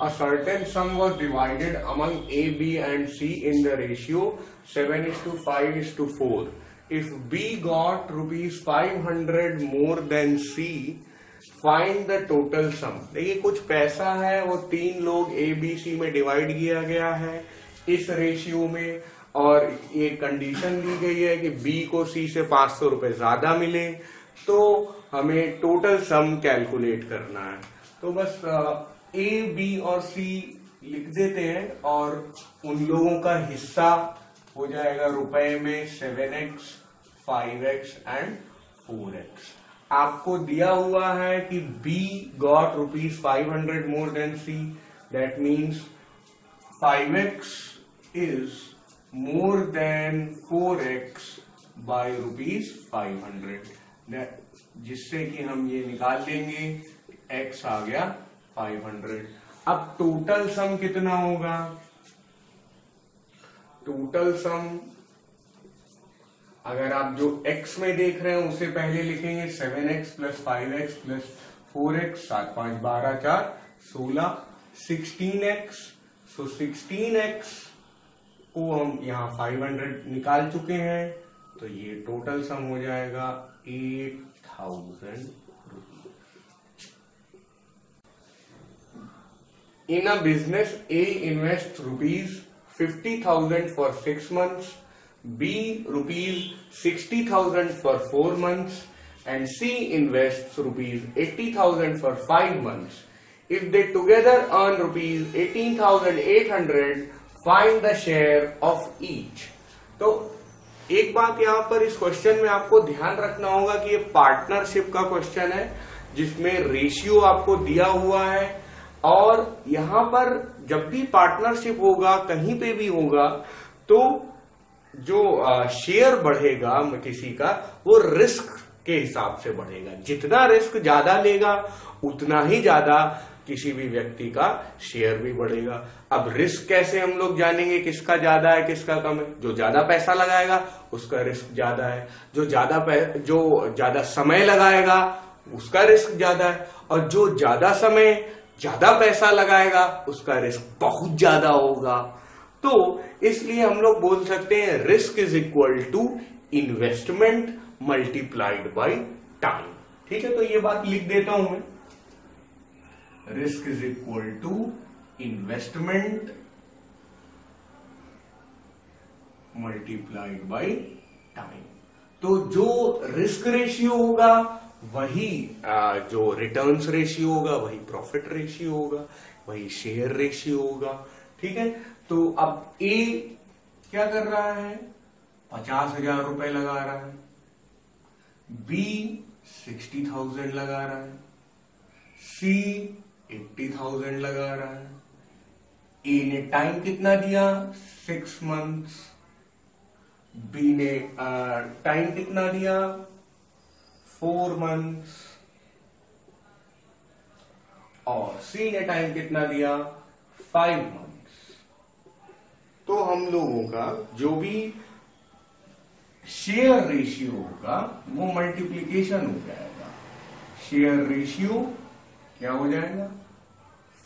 a certain sum was divided among A, B and C in the ratio. 7 is to 5 is to 4. If B got rupees 500 more than C, find the total sum देखिए कुछ पैसा है वो तीन लोग A B C में divide किया गया है इस रेशियो में। और ये कंडीशन दी गई है कि बी को सी से पाँच सौ रुपए ज़्यादा मिले। तो हमें टोटल सम कैलकुलेट करना है। तो बस ए बी और सी लिख देते हैं और उन लोगों का हिस्सा हो जाएगा रुपए में seven x, five x and four x. आपको दिया हुआ है कि B got rupees five hundred more than C that means five x is more than four x by rupees five hundred जिससे कि हम ये निकाल लेंगे एक्स आ गया फाइव हंड्रेड अब टोटल सम कितना होगा? टोटल सम अगर आप जो x में देख रहे हैं, उसे पहले लिखेंगे seven x plus five x plus four x सात पाँच बारह चार, सोलह sixteen x so sixteen x को हम यहाँ फाइव हंड्रेड निकाल चुके हैं तो ये टोटल सम हो जाएगा eight thousand In a business, A invests rupees 50,000 for six months, B rupees 60,000 for 4 months and C invests rupees 80,000 for 5 months. If they together earn rupees 18,800, find the share of each. तो एक बात यहाँ पर इस question में आपको ध्यान रखना होगा कि ये पार्टनरशिप का क्वेश्चन है जिसमें रेशियो आपको दिया हुआ है और यहाँ पर जब भी पार्टनरशिप होगा, कहीं पे भी होगा तो जो शेयर बढ़ेगा किसी का, वो रिस्क के हिसाब से बढ़ेगा। जितना रिस्क ज़्यादा लेगा, उतना ही ज़्यादा किसी भी व्यक्ति का शेयर भी बढ़ेगा। अब रिस्क कैसे हम लोग जानेंगे किसका ज़्यादा है, किसका कम है? जो ज़्यादा पैसा लगाएगा, उसका रिस्क ज़्यादा है। जो ज़्यादा जो ज़्यादा समय लगाएगा, उसका रिस्क ज़्यादा है। और जो ज़्यादा समय ज़्यादा पैसा लगाएगा, उसका रिस्क बहुत ज़्यादा होगा। तो इसलिए हम लोग बोल सकते हैं risk is equal to investment multiplied by time ठीक है तो ये बात लिख देता हूँ मैं। Risk is equal to investment multiplied by time तो जो रिस्क रेशियो होगा वही जो रिटर्न्स रेशियो होगा, वही प्रॉफिट रेशियो होगा, वही शेयर रेशियो होगा, ठीक है? तो अब ए क्या कर रहा है? पचास हज़ार रुपए लगा रहा है। बी सिक्सटी थाउज़ेंड लगा रहा है। सी एट्टी थाउज़ेंड लगा रहा है। ए ने टाइम कितना दिया? सिक्स मंथ्स बी ने टाइम कितना दिया? फोर मंथ्स और सी ने टाइम कितना दिया? फाइव मंथ तो हम लोगों का जो भी शेयर रेशियो होगा वो मल्टीप्लीकेशन हो जाएगा. शेयर रेशियो क्या हो जाएगा?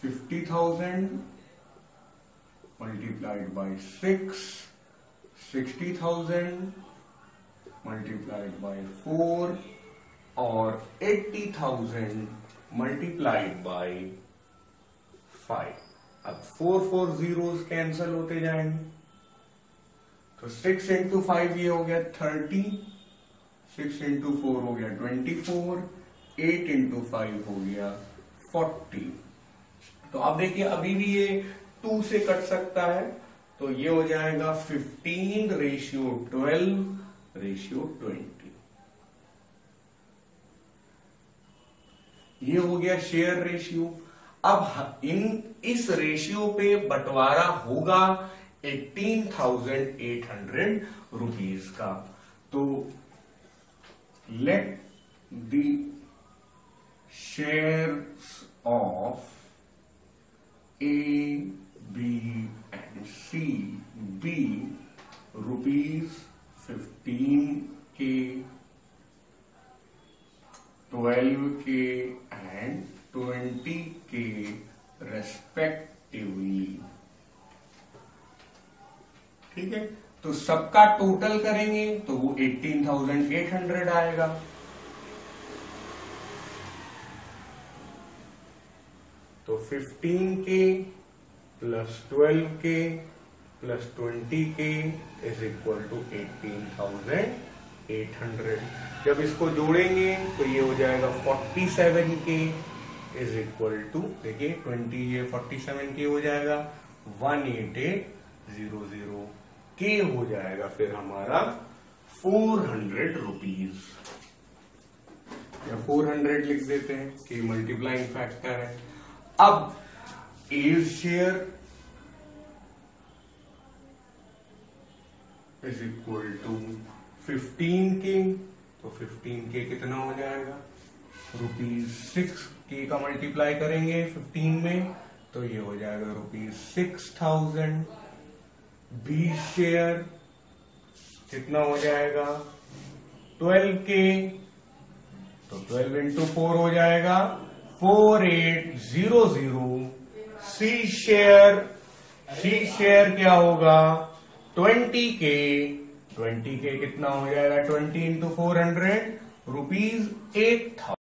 Fifty thousand multiplied by six sixty thousand multiplied by four और eighty thousand multiplied by five अब फोर फोर जीरोस कैंसल होते जाएँगे। तो सिक्स इंटू फाइव ये हो गया थर्टी सिक्स इंटू फोर हो गया twenty four eight into five हो गया फोर्टी तो अब देखिए, अभी भी ये टू से कट सकता है तो ये हो जाएगा fifteen ratio twelve ratio twenty ये हो गया शेयर रेशियो अब इन, इस रेशियो पे बंटवारा होगा eighteen thousand eight hundred rupees का। तो let the of A B and C be rupees fifteen के ट्वेल्व के एंड ट्वेंटी के रेस्पेक्टिवली ठीक है? तो सबका टोटल करेंगे तो वो 18,800 आएगा। तो 15 के प्लस 12 के प्लस 20 के इज़ इक्वल टू 18,800 जब इसको जोड़ेंगे तो ये हो जाएगा 47 के इज़ इक्वल टू देखिए 20 ये 47 के हो जाएगा 18800 के हो जाएगा फिर हमारा 400 रुपीज़ या 400 लिख देते हैं कि मल्टीप्लाइंग फैक्टर है। अब A's share is equal to 15 के तो 15 के कितना हो जाएगा? रुपीज़ सिक्स के का मल्टीप्लाई करेंगे 15 में तो ये हो जाएगा rupees six thousand B share कितना हो जाएगा? 12 के तो 12 इंटू फोर हो जाएगा 4800 सी शेयर सी शेयर क्या होगा? 20 के 20 के कितना हो जाएगा 20 into four hundred rupees eight thousand